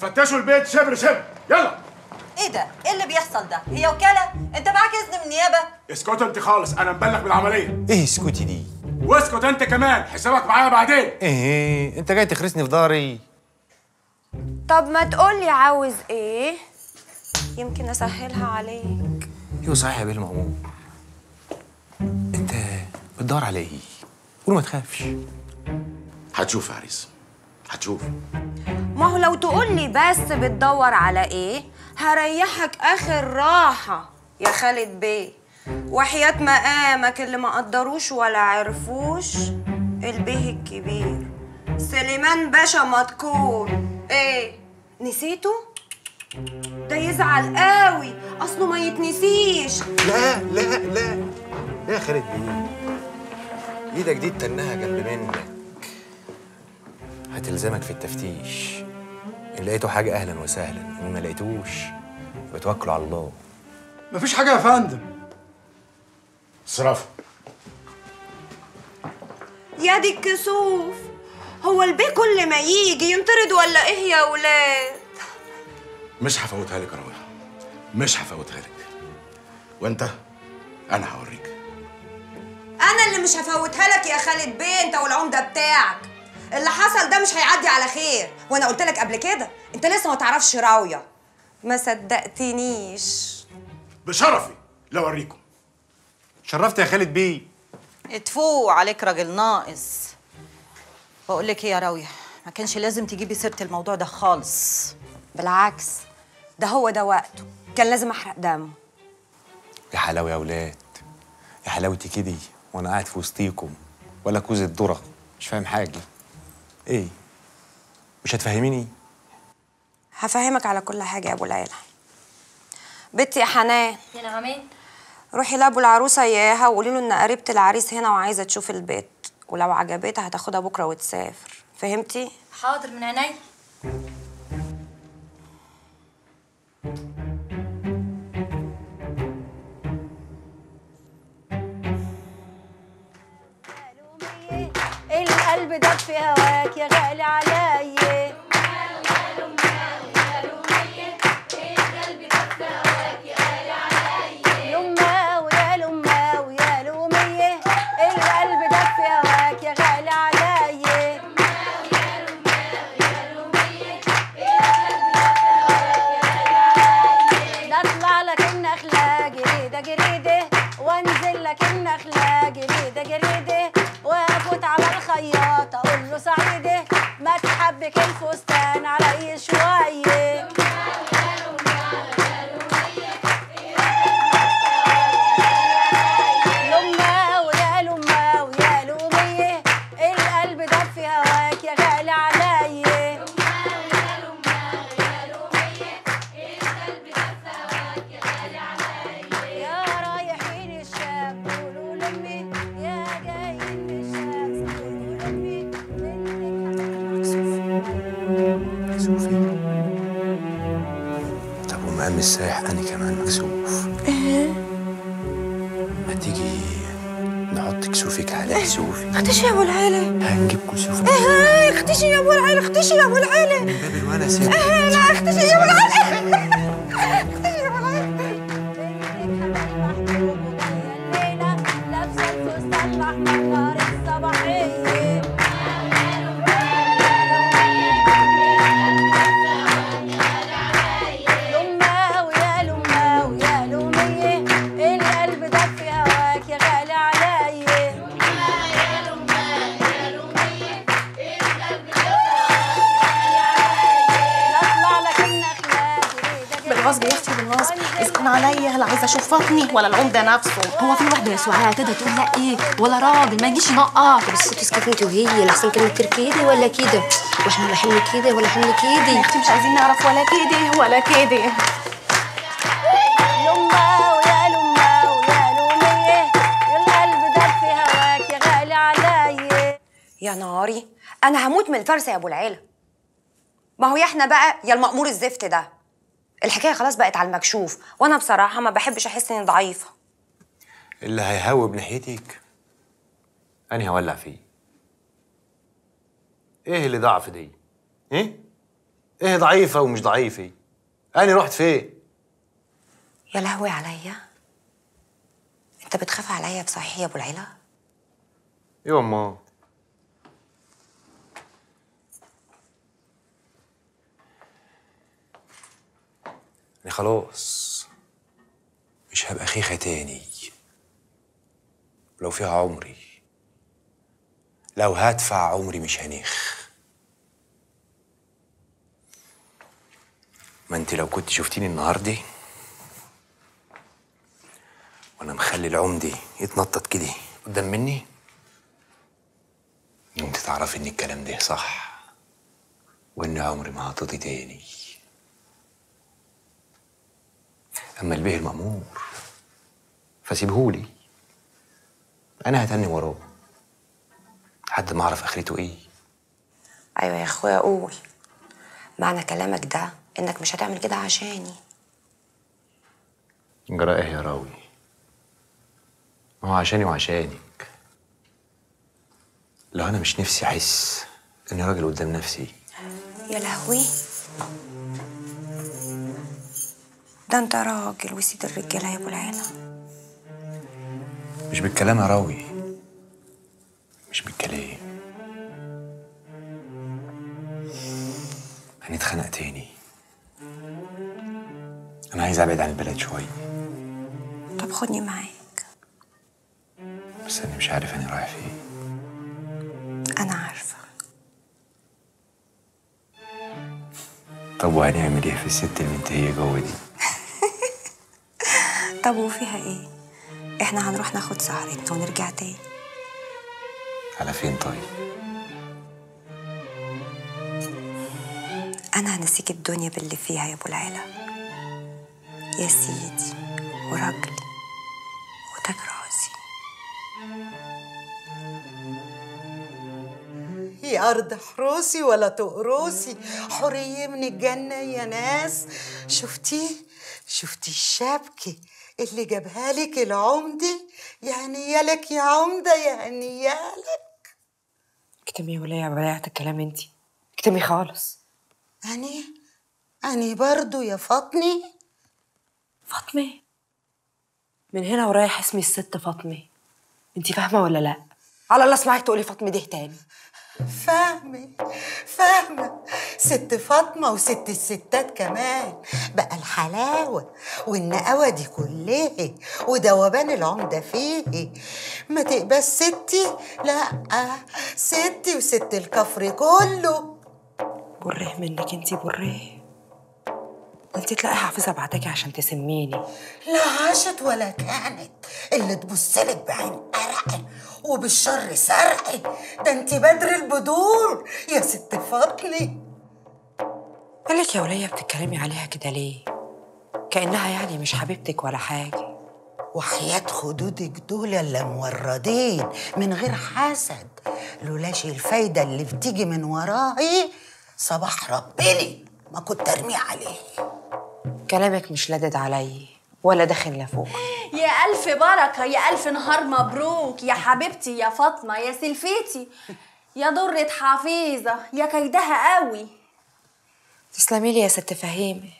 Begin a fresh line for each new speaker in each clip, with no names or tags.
فتشوا البيت شبر شبر يلا
إيه ده؟ إيه اللي بيحصل ده؟ هي وكالة؟ انت معاك إذن من النيابة؟
اسكت انت خالص أنا مبلغ بالعملية
إيه اسكتي دي؟
واسكت انت كمان حسابك معايا بعدين
إيه انت جاي تخرسني في داري
طب ما تقولي عاوز إيه؟ يمكن اسهلها عليك.
أيوه صحيح يا بيه المأمور انت بتدور على إيه؟ قول ما تخافش.
هتشوف يا عريس هتشوف.
ما هو لو تقولي بس بتدور على إيه هريحك اخر راحة يا خالد بيه. وحياة مقامك اللي ما قدروش ولا عرفوش. البيه الكبير. سليمان باشا مدكون إيه؟ نسيته؟ ده يزعل قوي. أصله ما يتنسيش.
لا لا لا. لا يا خالد بيه إيدك دي تنها جنب منك. هتلزمك في التفتيش. إن لقيتوا حاجة أهلا وسهلا إن ما لقيتوش بتوكلوا على الله.
مفيش حاجة يا فندم.
صرافه
يا دي الكسوف هو البيه كل ما يجي ينطرد ولا إيه يا ولاد؟
مش هفوتها لك يا رويا مش هفوتها لك. وأنت؟ أنا هوريك.
أنا اللي مش هفوتها لك يا خالد بيه أنت والعمدة بتاعك. اللي حصل ده مش هيعدي على خير. وأنا قلت لك قبل كده أنت لسه ما تعرفش راوية. ما صدقتنيش.
بشرفي لو اوريكم
شرفت يا خالد بيه.
اتفوق عليك راجل ناقص. بقول لك إيه يا راوية ما كانش لازم تجيبي سيرة الموضوع ده خالص.
بالعكس ده هو ده وقته. كان لازم أحرق دمه.
يا حلاوة يا ولاد. يا حلاوتي كده وأنا قاعد في وسطيكم ولا كوز الذره مش فاهم حاجة. إيه؟ مش هتفهميني؟
هفهمك على كل حاجة يا أبو العيلة. بنتي يا حنان.
يا نعمين.
روحي لأبو العروسة إياها وقولي له إن قريبة العريس هنا وعايزة تشوف البيت. ولو عجبتها هتاخدها بكرة وتسافر. فهمتي؟
حاضر من عيني
القلب دب في هواك يا غالي عليا.
السايح أنا كمان مكسوف. ما تيجي نحط كسوفك على كسوفي؟
اختشي يا أبو العيلة.
هنجيب كسوف
إيه اختشي يا أبو العيلة اختشي يا أبو العيلة.
من باب الونس
إيه لا اختشي يا
أبو العيلة.
بالغصب يا أختي بالغصب. اسكن عليا هلا عايزه أشوف فاطمي ولا العمدة نفسه.
هو في واحدة يا سعاد تقدر تقول لا إيه ولا راجل ما يجيش ينقط
بس تسكت انت وهي لحسن كلمة كده ولا كده؟ وإحنا لا حمل كده ولا حمل كده؟
أختي مش عايزين نعرف ولا كده ولا كده.
يا غالي عليا.
يا ناري أنا هموت من الفرس يا أبو العيلة. ما هو يا إحنا بقى يا المأمور الزفت ده. الحكاية خلاص بقت على المكشوف وأنا بصراحة ما بحبش أحس إني ضعيفة.
اللي هيهوب ناحيتك أنا هولع فيه؟ إيه اللي ضعف دي؟ إيه؟ إيه ضعيفة ومش ضعيفة؟ أنا رحت فين
يا لهوي عليا. أنت بتخاف عليا بصحيح يا أبو العلا؟
أيوه امال أنا خلاص مش هبقى خيخة تاني. لو فيها عمري لو هدفع عمري مش هنخ. ما انت لو كنت شفتيني النهارده وأنا مخلي العمدي يتنطط كده قدام مني انت تعرفي ان الكلام ده صح وان عمري ما هطيطي تاني. اما البيه المأمور. فسيبهولي. أنا هتني وراه. لحد ما أعرف آخرته إيه.
أيوه يا أخويا قول. معنى كلامك ده إنك مش هتعمل كده عشاني.
جرى إيه يا راوي. ما هو عشاني وعشانك. لو أنا مش نفسي أحس إني راجل قدام نفسي.
يا لهوي. ده انت راجل وسيد الرجالة يا أبو العلا
مش بالكلام يا راوي. مش بالكلام. هنتخانق تاني. أنا عايز أبعد عن البلد شوية
طب خدني معاك.
بس أنا مش عارف أنا رايح فين.
أنا عارفة.
طب وهنعمل إيه في الست المنتهية جوه دي؟
طب وفيها إيه؟ إحنا هنروح ناخد سهرتنا ونرجع تاني.
على فين طيب؟
أنا هنسيك الدنيا باللي فيها يا أبو العلا يا سيدي وراجلي وتاج راسي.
يا أرض حروسي ولا تقروسي حرية من الجنة يا ناس. شفتيه شفتي الشبكة؟ اللي جابها لك العمدة. يعني يالك يا عمدة يعني يالك
اكتمي يا ولية بلاعت الكلام انتي اكتمي خالص.
أني أني برضو يا فاطمة.
فاطمة؟ من هنا ورايح اسمي الست فاطمة. انتي فاهمة ولا لا؟ على الله اسمعك تقولي فاطمة ده تاني.
فاهمة فاهمة. ست فاطمة وست الستات كمان. بقى الحلاوة والنقاوة دي كلها ودوبان العمدة فيه. ما تقبل ستي؟ لأ ستي وست الكفر كله.
بره منك انتي بره. انتي تلاقي حافظة بعتكي عشان تسميني.
لا عاشت ولا كانت. اللي تبصلك بعين قرق وبالشر سرق ده انت بدر البدور. يا ست فاطمه
مالك يا ولية بتتكلمي عليها كده ليه؟ كأنها يعني مش حبيبتك ولا حاجة.
وحياة خدودك دول اللي موردين من غير حسد. لولاش الفايدة اللي بتيجي من وراي صباح ربنا ما كنت أرمي عليه
كلامك مش لادد علي ولا داخل لفوق.
يا ألف بركة يا ألف نهار مبروك. يا حبيبتي يا فاطمة يا سلفتي يا درة حفيظة يا كيدها قوي.
تسلمي لي يا ست فهيمة.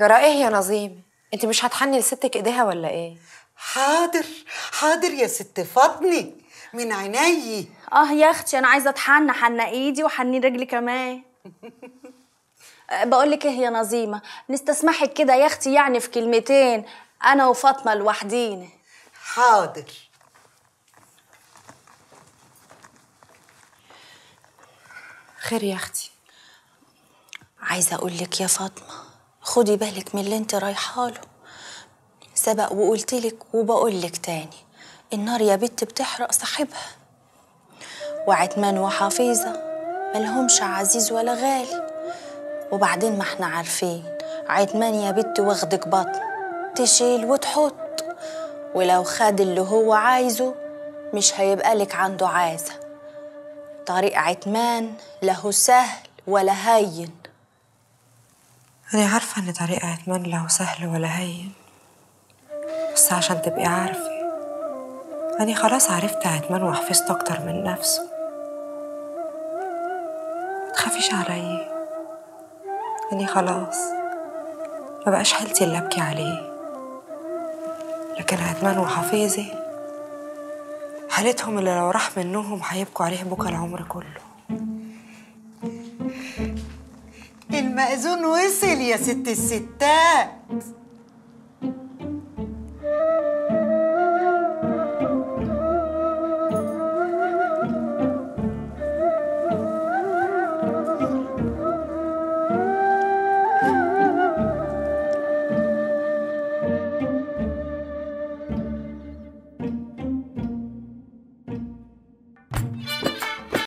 جرى إيه يا نظيمة انت مش هتحني لستك ايديها ولا إيه؟
حاضر حاضر يا ست فاطمة. من عيني.
آه يا أختي أنا عايزة أتحنى حنى إيدي وحني رجلي كمان. بقول لك إيه يا نظيمة نستسمحك كده يا أختي يعني في كلمتين أنا وفاطمة لوحدينا
حاضر.
خير يا أختي.
عايزة أقول لك يا فاطمة خدي بالك من اللي انت رايحة له. سبق وقلت لك وبقول لك تاني النار يا بت بتحرق صاحبها. وعتمان وحفيظة ملهمش عزيز ولا غالي. وبعدين ما إحنا عارفين. عتمان يا بت واخدك بطن. تشيل وتحط. ولو خد اللي هو عايزه مش هيبقى لك عنده عازة. طريق عتمان له سهل ولا هين.
أنا عارفة إن طريق عتمان له سهل ولا هين. بس عشان تبقي عارفة أنا خلاص عرفت عتمان وحفظت أكتر من نفسه. متخافيش عليا. أني خلاص ما بقاش حالتي اللي أبكي عليه. لكن عدمان وحفيظي حالتهم اللي لو راح منهم هيبكوا عليه بكى العمر كله.
المأذون وصل يا ست الستات.